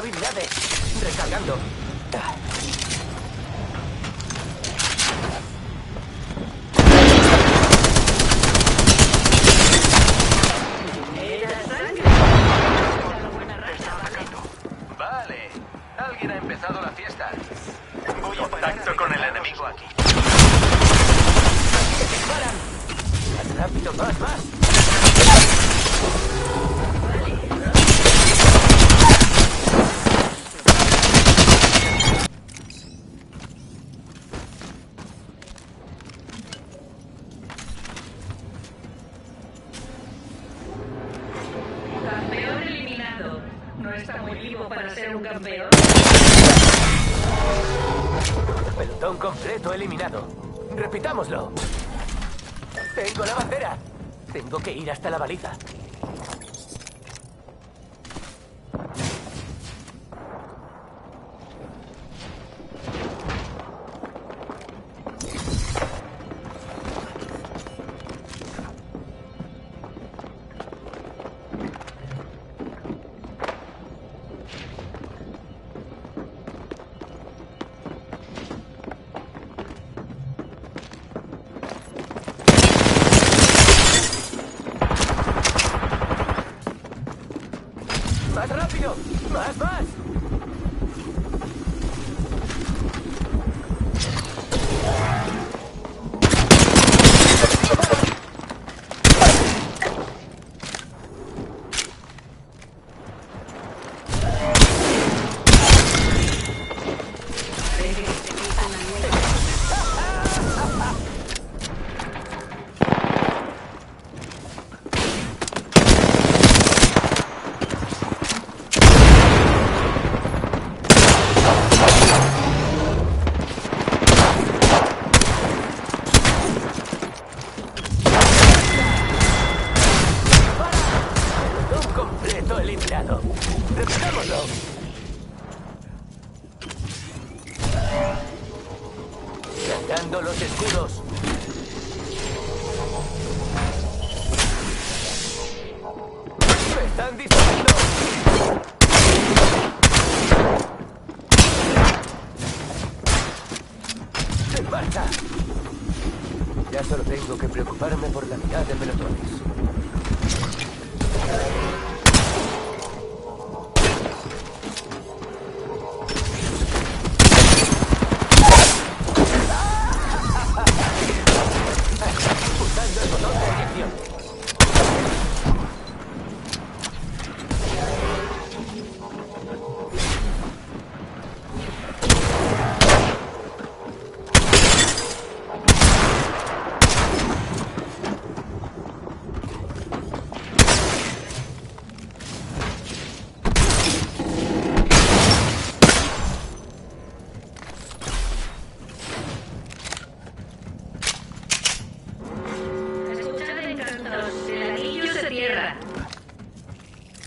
habilidades. Recargando. Está muy vivo para ser un campeón. Pelotón completo eliminado. Repitámoslo. Tengo la bandera. Tengo que ir hasta la baliza. ¡Más rápido! ¡Más, Cargando los escudos. ¡Me están disparando! ¡En marcha! Ya solo tengo que preocuparme por la mitad de pelotones.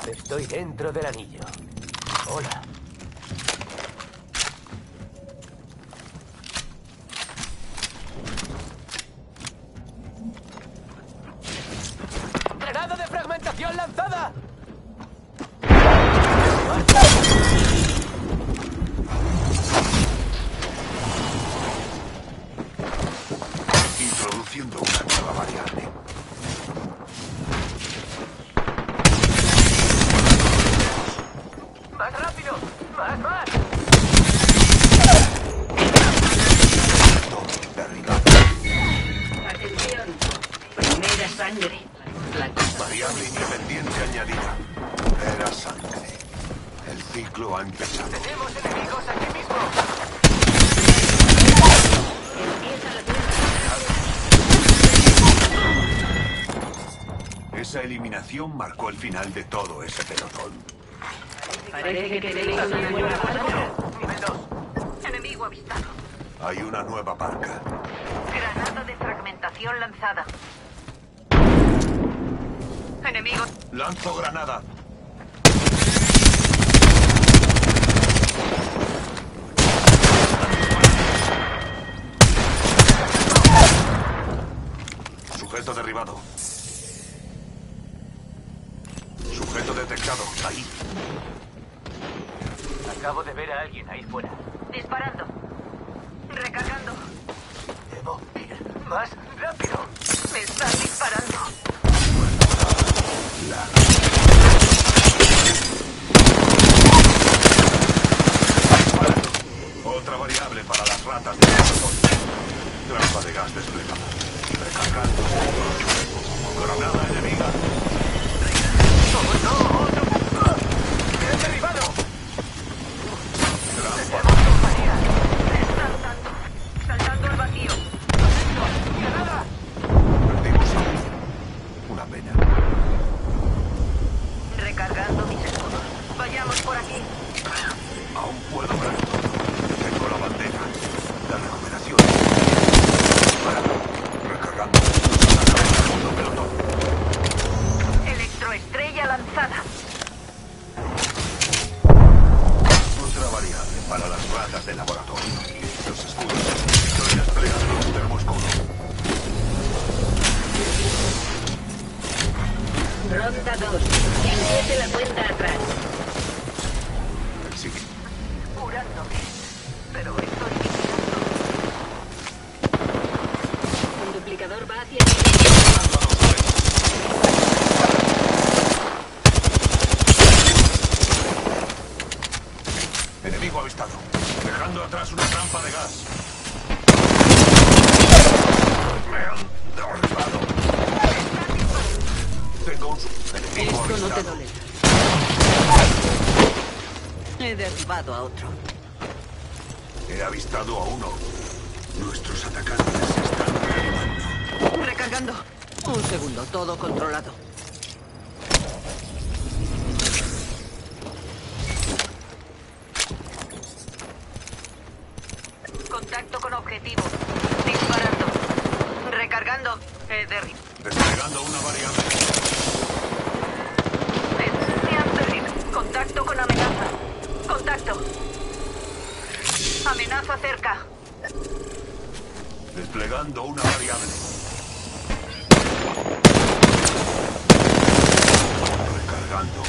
Estoy dentro del anillo. Hola. Eliminación marcó el final de todo ese pelotón. Parece que tenéis una nueva partida. Nivel 2. Enemigo avistado. Hay una nueva marca. Granada de fragmentación lanzada. Enemigo. Lanzo granada. Sujeto derribado. Sujeto detectado. Ahí. Acabo de ver a alguien ahí fuera. Disparando. Recargando. Debo ir más rápido. Me están disparando. Otra variable para las ratas de. Trampa de gas desplegada. Ronda 2. Empiece la cuenta atrás. Sí. Curándome. Pero estoy vigilando. Un duplicador va hacia ti. Enemigo avistado. Dejando atrás una trampa de gas. He derribado a otro. He avistado a uno. Nuestros atacantes se están reanimando. Recargando. Un segundo, todo controlado. Contacto con objetivo. Disparando. Recargando. He derribado. Desplegando una variable. Contacto con amenaza. Contacto. Amenaza cerca. Desplegando una variable. Recargando.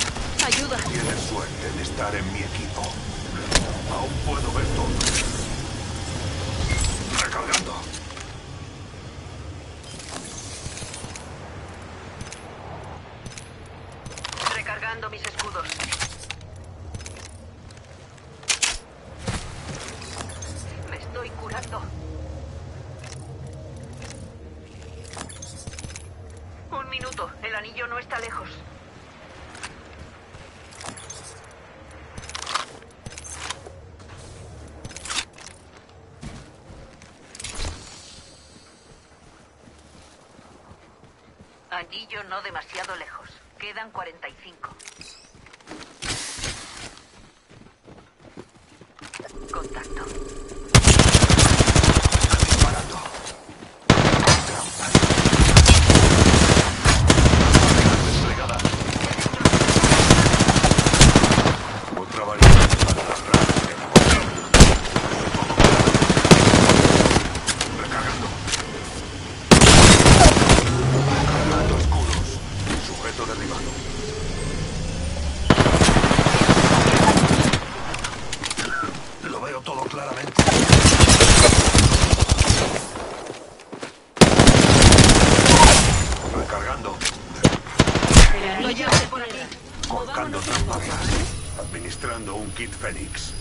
Ayuda. Tienes suerte en estar en mi equipo. Aún puedo ver todo. Recargando. Recargando mis escudos. Me estoy curando. Un anillo no está lejos. Anillo no demasiado lejos. Quedan 45. Contacto. Disparando. Trampa. Desplegada. Otra variable para las ratas de laboratorio. Recargando. Recargando escudos. Sujeto derribado. Lo veo todo claramente. Recargando. El anillo Vaya, se por aquí. cierra. Colocando Movámonos trampa un de poco. Administrando un kit Fénix.